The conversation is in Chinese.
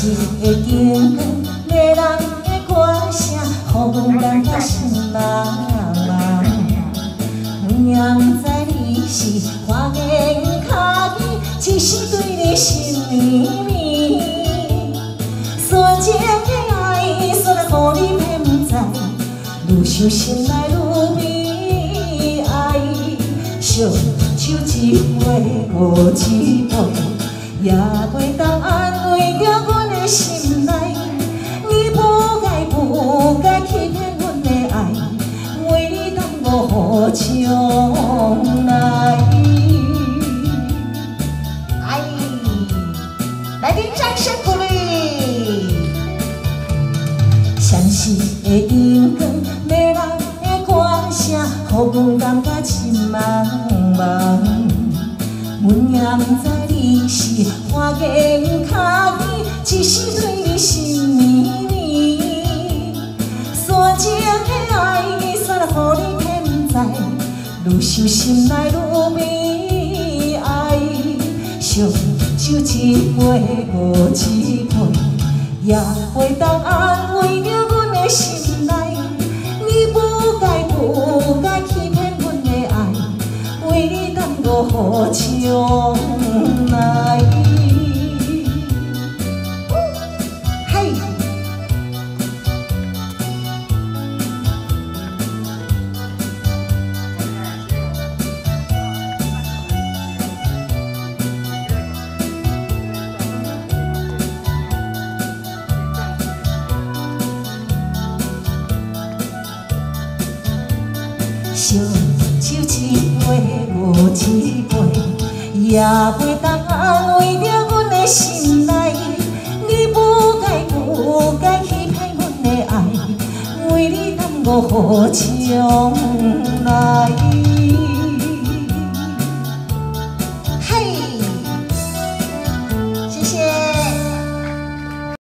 是会经过迷人。的歌声，予阮感觉心茫茫。阮也毋知你是花言巧语，只是对你心绵绵。山情的爱，煞来予你偏知，愈想心内愈悲哀。相手一回，无一杯，也袂当安慰心内。你不该不该欺骗阮的爱，为你耽误将来。哎，来点掌声鼓励。相思的灯光，迷人的歌声，予阮感觉心茫茫。阮也不知你是花言巧语，愈想心内愈悲哀。相手一杯无一杯。也袂当安慰着阮的心内，你不该不该欺骗阮的爱，为你耽误将来。烧酒一杯无一杯，也袂当为着阮的心内。你不该不该欺骗阮的爱，为你耽误将来。